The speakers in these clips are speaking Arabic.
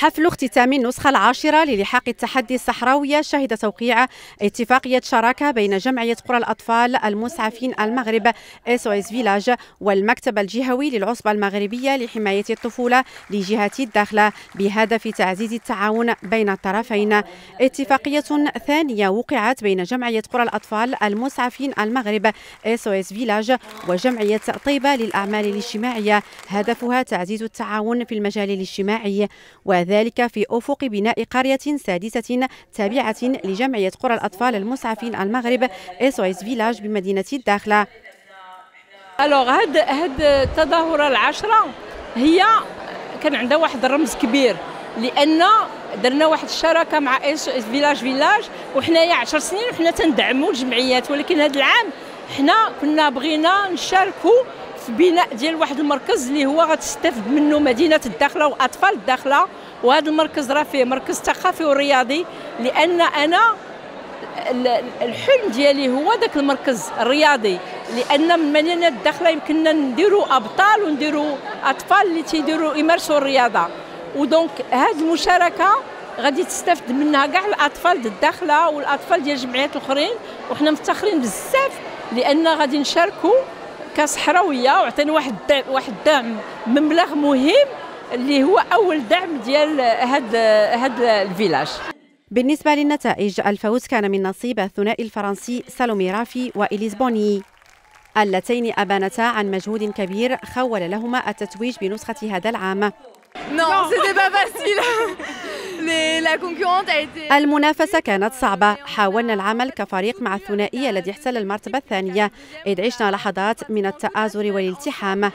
حفل اختتام النسخة العاشرة للحاق التحدي الصحراوية شهد توقيع اتفاقية شراكة بين جمعية قرى الأطفال المسعفين المغرب SOS Village والمكتب الجهوي للعصبة المغربية لحماية الطفولة لجهات الداخلة بهدف تعزيز التعاون بين الطرفين. اتفاقية ثانية وقعت بين جمعية قرى الأطفال المسعفين المغرب SOS Village وجمعية طيبة للأعمال الاجتماعية. هدفها تعزيز التعاون في المجال الاجتماعي. وذلك في أفق بناء قرية سادسة تابعة لجمعية قرى الأطفال المسعفين المغرب SOS Village بمدينة الداخلة. alors هاد هاد التظاهره العشرة هي كان عندها واحد الرمز كبير لأن درنا واحد الشراكة مع SOS Village Village وحنايا 10 سنين وحنا تندعموا الجمعيات ولكن هذا العام حنا كنا بغينا نشاركوا بناء ديال واحد المركز اللي هو غتستافد منه مدينة الداخلة وأطفال الداخلة. وهذا المركز راه فيه مركز ثقافي ورياضي لأن أنا الحلم ديالي هو ذاك المركز الرياضي. لأن من مدينة الداخلة يمكننا نديروا أبطال ونديروا أطفال اللي تيديروا يمارسوا الرياضة. ودونك هذه المشاركة غادي تستافد منها كاع الأطفال ديال الداخلة والأطفال ديال الجمعيات الأخرين. وحنا مفتخرين بزاف لأن غادي نشاركوا كصحراوية وعطينا واحد واحد الدعم مبلغ مهم اللي هو أول دعم ديال هاد هاد الفيلاج. بالنسبة للنتائج الفوز كان من نصيب الثنائي الفرنسي سالومي رافي وإليز بوني. اللتين أبانتا عن مجهود كبير خول لهما التتويج بنسخة هذا العام. Non, c'était pas facile. المنافسة كانت صعبة. حاولنا العمل كفريق مع الثنائي الذي احتل المرتبة الثانية. إذ عشنا لحظات من التآزر والالتحام.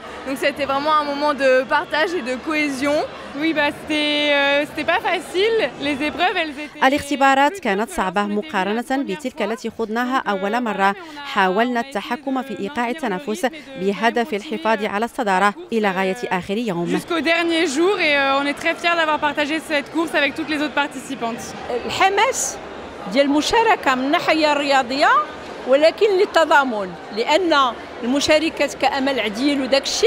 الاختبارات كانت صعبة مقارنة بتلك التي خضناها أول مرة. حاولنا التحكم في إيقاع التنافس بهدف الحفاظ على الصدارة إلى غاية آخر يوم. الحماس ديال المشاركة من الناحية الرياضية ولكن للتضامن لأن المشاركة كأمل عديل وداكشي.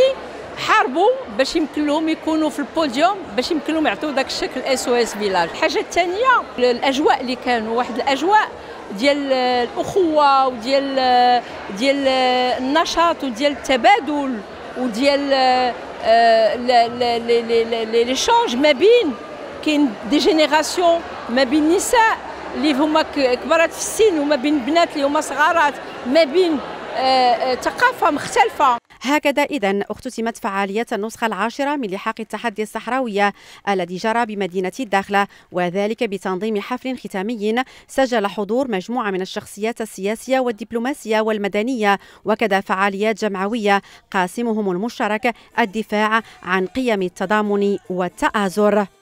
حاربوا باش يمكن لهم يكونوا في البوديوم باش يمكن لهم يعطيو داك الشكل SOS Village الحاجة الثانية الأجواء اللي كانوا واحد الأجواء ديال الأخوة وديال ديال النشاط وديال التبادل وديال l'échange ما بين كاين des générations ما بين النساء اللي هما كبارات في السن وما بين البنات اللي هما صغارات ما بين ثقافة مختلفة. هكذا إذا اختتمت فعاليات النسخة العاشرة من لحاق التحدي الصحراوية الذي جرى بمدينة الداخلة وذلك بتنظيم حفل ختامي سجل حضور مجموعة من الشخصيات السياسية والدبلوماسية والمدنية. وكذا فعاليات جمعوية قاسمهم المشترك الدفاع عن قيم التضامن والتآزر.